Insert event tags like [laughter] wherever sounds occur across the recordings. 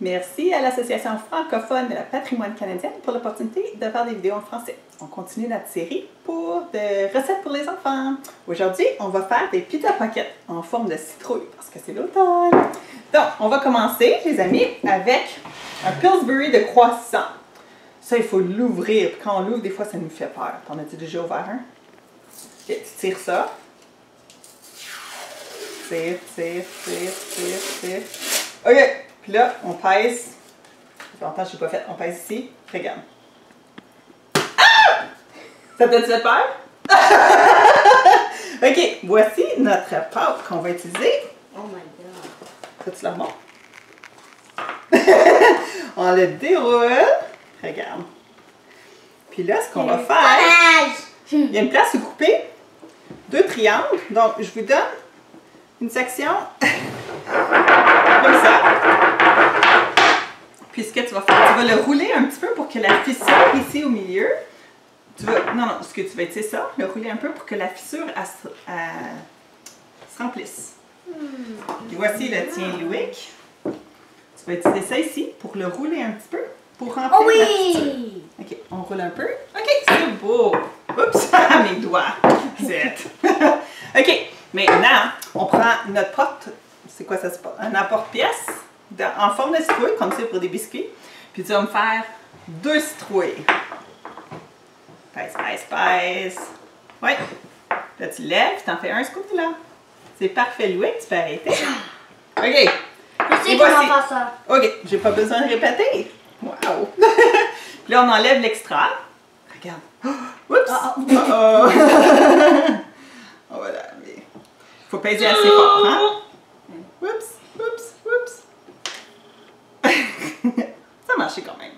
Merci à l'Association francophone de la patrimoine canadienne pour l'opportunité de faire des vidéos en français. On continue notre série pour des recettes pour les enfants. Aujourd'hui, on va faire des pizza pockets en forme de citrouille parce que c'est l'automne. Donc, on va commencer, les amis, avec un Pillsbury de croissant. Ça, il faut l'ouvrir. Quand on l'ouvre, des fois, ça nous fait peur. T'en as-tu déjà ouvert un? Ok, tu tires ça. Tire, tire, tire, tire, tire. OK. Puis là, on pèse. Ça fait longtemps que je n'ai pas fait. On pèse ici. Regarde. Ah! Ça t'a fait peur? [laughs] OK. Voici notre pâte qu'on va utiliser. Oh my god. Ça, tu la remontes? [laughs] on le déroule. Regarde. Puis là, ce qu'on va faire, il y a une place où couper deux triangles. Donc, je vous donne une section [laughs] comme ça. Puis ce que tu vas faire, tu vas le rouler un petit peu pour que la fissure ici au milieu, tu vas, non, non, ce que tu vas c'est ça, le rouler un peu pour que la fissure elle, se- elle se remplisse. Puis voici le tien Louis. Tu vas utiliser ça ici pour le rouler un petit peu, pour remplir Oh la fissure. oui! OK, on roule un peu. OK, c'est beau. Oups, [laughs] mes doigts. [laughs] OK, maintenant, on prend notre porte. C'est quoi ça? c'est pas- Un emporte-pièce en forme de citrouille, comme ça pour des biscuits. Puis tu vas me faire deux citrouilles. Pèse, pèse, pèse. Oui. Là, tu lèves, tu en fais un ce côté-là. C'est parfait, Louis, tu peux arrêter. OK. Je sais comment faire ça? OK, j'ai pas besoin de répéter. Wow! [laughs] Puis là, on enlève l'extra. Regarde. Oups! Uh-oh. on va laver. Faut peser assez fort, hein? Oups! Oups! Oups! Ça a marché quand même.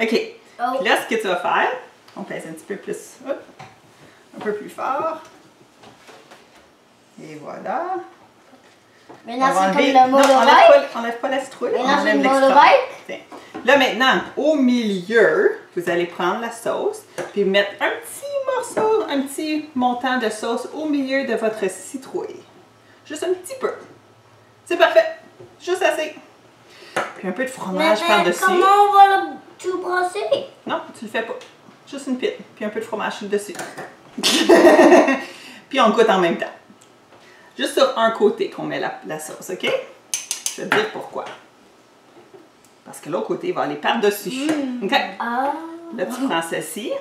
OK. Oh. Puis là, ce que tu vas faire, on pèse un petit peu plus. hop, un peu plus fort. Et voilà. Maintenant, On c'est comme le non, mot enlève pas, enlève pas la citrouille, Maintenant, c'est enlève l'extra. Là, maintenant, au milieu, vous allez prendre la sauce, puis mettre un petit morceau, un petit montant de sauce au milieu de votre citrouille. Juste un petit peu. C'est parfait. Juste assez. Puis un peu de fromage par-dessus. comment on va le tout brosser? Non, tu le fais pas. Juste une pile, puis un peu de fromage dessus. [laughs] puis on goûte en même temps. Juste sur un côté qu'on met la, la sauce, OK? Je vais te dire pourquoi. Parce que l'autre côté va aller par-dessus. OK? Ah. Là, tu prends ceci,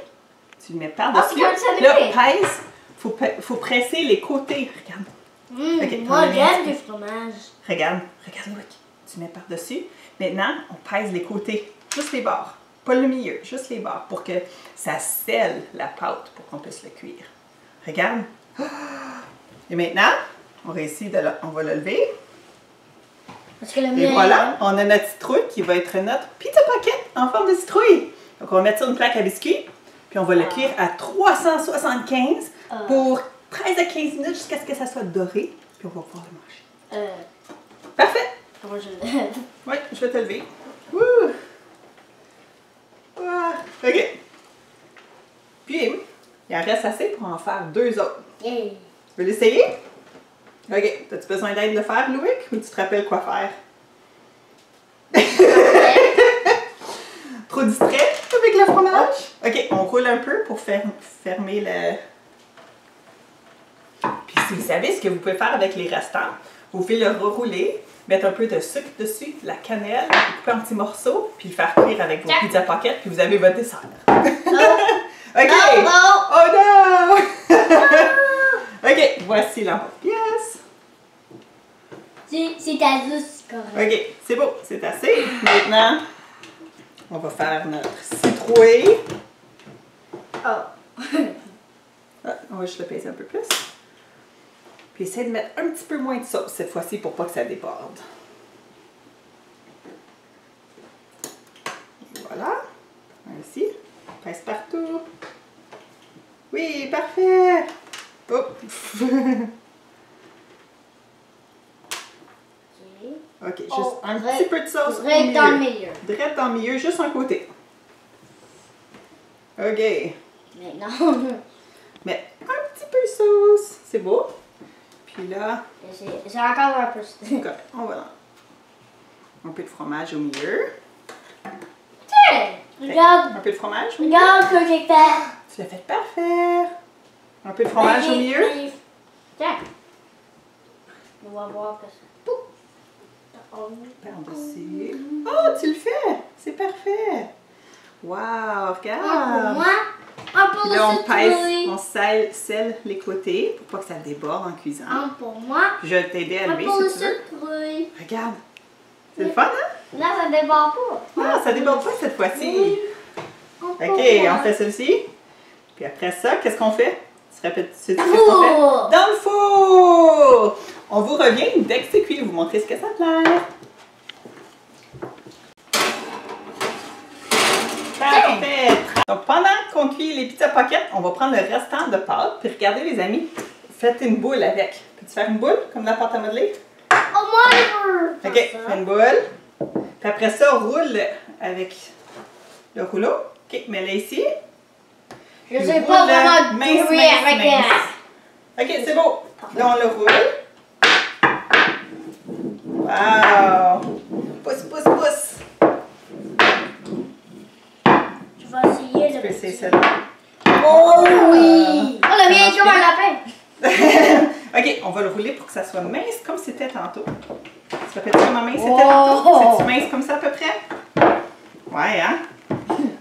tu le mets par-dessus. Ah, vas le là, pèse. Faut, faut presser les côtés. Regarde. Hum, Ok, moi, j'aime du fromage. Regarde. Regarde, Loïc. Tu mets par-dessus. Maintenant, on pèse les côtés. Juste les bords. Pas le milieu, juste les bords pour que ça scelle la pâte pour qu'on puisse le cuire. Regarde. Et maintenant, on réussit de le, on va le lever. Parce que le Et voilà, on a notre citrouille qui va être notre pizza pocket en forme de citrouille. Donc, on va mettre sur une plaque à biscuits, puis on va le cuire à 375 Ah. pour 13 à 15 minutes jusqu'à ce que ça soit doré, puis on va pouvoir le manger. Euh, Parfait! je... [laughs] Oui, je vais te lever. Wouh! Ah, OK. Puis, il en reste assez pour en faire deux autres. Tu veux l'essayer? OK. As-tu besoin d'aide de le faire, Louis, ou tu te rappelles quoi faire? [laughs] Trop distrait avec le fromage? OK, on roule un peu pour fer- fermer le... Puis si vous savez ce que vous pouvez faire avec les restants, vous pouvez le rerouler, mettre un peu de sucre dessus, de la cannelle, le couper en petits morceaux, puis le faire cuire avec vos pizza pockets, puis vous avez votre dessert. [laughs] OK! Oh, oh. Oh non! OK, voici l'emporte-pièce. C'est c'est à douce, correct. OK, c'est beau, c'est assez. Maintenant, on va faire notre citrouille. Oh. [laughs] Ah, on va juste le peser un peu plus. Puis essayer de mettre un petit peu moins de sauce cette fois-ci pour pas que ça déborde. Voilà. Ainsi. Pèse partout. Oui, parfait. Oh. [laughs] OK, juste Oh, un petit peu de sauce au Direct dans le milieu. milieu. Direct dans le milieu, juste un côté. OK. Maintenant, [laughs] Mais un petit peu de sauce. C'est beau. Puis là, c'est encore un peu... correct. On va là. Un peu de fromage au milieu. Tiens, regarde, Un peu de fromage. regarde ce que j'ai fait. Tu l'as fait parfait. Un peu de fromage au milieu. Tiens. On va voir que ça. Pouf. Par-dessus. Oh, tu le fais. C'est parfait. Wow, Un pour regarde. moi, un là, on pèse, on scelle les côtés pour pas que ça déborde en cuisant. Un pour moi, Puis je vais t'aider à lever si tu veux. Regarde. C'est le fun, hein? Là, ça déborde pas. Ah, ça déborde pas cette fois-ci. Ok, on fait celle-ci. Puis après ça, qu'est-ce qu'on fait? Tu qu'on fait? four. Dans le four! On vous revient dès que c'est cuit, vous montrer ce que ça a l'air. Parfait! Donc pendant qu'on cuit les pizzas pocket, on va prendre le restant de pâte. Puis regardez les amis, faites une boule avec. Peux-tu faire une boule comme de la pâte à modeler? Oh, moi, Ok, fais une boule. Puis après ça, roule avec le rouleau. Ok, mets-la ici. Je Puis sais pas vraiment mince, mince, avec mince. Ok, c'est beau. Là, on le roule. Wow! Pousse, pousse, pousse. Je vais essayer Tu le peux essayer petit. Celle-là. Oh oui! Oh, le mien est comme un lapin. ok, on va le rouler pour que ça soit mince comme c'était tantôt. Ça fait comment mince c'était Oh! tantôt? C'est-tu mince comme ça à peu près? Ouais, hein?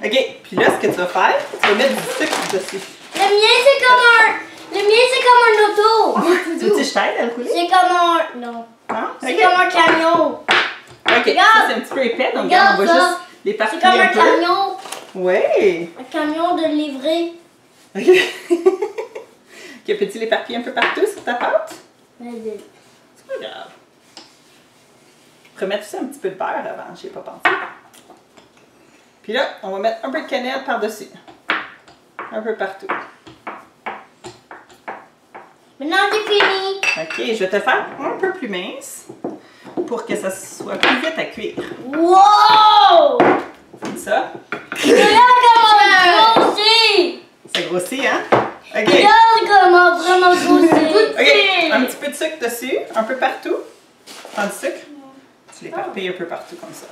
Ok, puis là, ce que tu vas faire, tu vas mettre du sucre dessus. Le mien, c'est comme un... Le mien, c'est comme un auto. [laughs] Tu veux que je t'aide à le rouler? C'est comme un... Non. Non? C'est comme un camion. Ok, Regarde. ça c'est un petit peu épais, donc regarde, on va ça. juste les C'est partir comme un un peu. camion. Ouais! Un camion de livrer. Ok. [laughs] ok, peux-tu l'éparpiller un peu partout sur ta pâte? C'est pas grave. Mettre aussi un petit peu de beurre avant, j'y ai pas pensé. Puis là, on va mettre un peu de cannelle par-dessus. Un peu partout. Maintenant, c'est fini. Ok, je vais te faire un peu plus mince pour que ça soit plus vite à cuire. Wow! Comme ça. Regarde comment grossi! C'est grossi, hein? Ok. Regarde comment vraiment grossi! Ok, un petit peu de sucre dessus, un peu partout. Prends du sucre. Tu l'éparpilles un peu partout comme ça.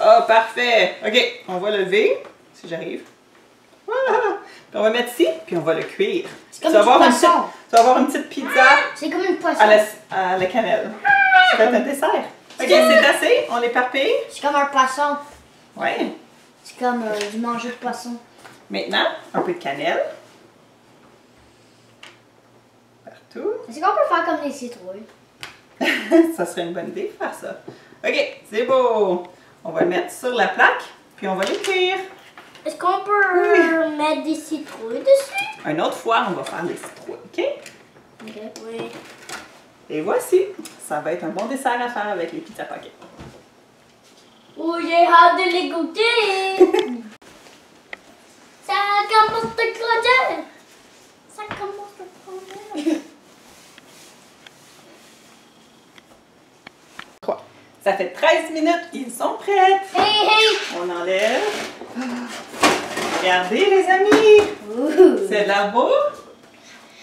Oh, parfait. Ok, on va le lever, si j'arrive. Puis on va mettre ici, puis on va le cuire. C'est comme tu, vas du avoir une poisson. petite, tu vas avoir une petite pizza C'est comme une poisson. à la, à la cannelle. Ça va être un dessert. Ok, c'est assez. On l'éparpille. C'est comme un poisson. Ouais. C'est comme euh, du manger de poisson. Maintenant, un peu de cannelle. Partout. C'est qu'on peut faire comme des citrouilles. [laughs] ça serait une bonne idée de faire ça. Ok, c'est beau. On va le mettre sur la plaque, puis on va les cuire. Est-ce qu'on peut mettre des citrouilles dessus? Une autre fois, on va faire les citrouilles, ok? Ok. Oui. Et voici, ça va être un bon dessert à faire avec les pizzas pocket. Oh, j'ai hâte de les goûter! Ça commence à grandir! Ça commence à grandir! Trois. Ça fait 13 minutes, ils sont prêts. Hey, hey! On enlève. Regardez les amis, c'est de la beau.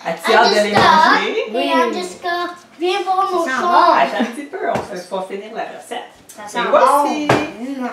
As-tu hâte de les manger? Et Jessica, viens voir mon bon. Attends un petit peu, on va finir la recette. Ça Et sent voici. bon.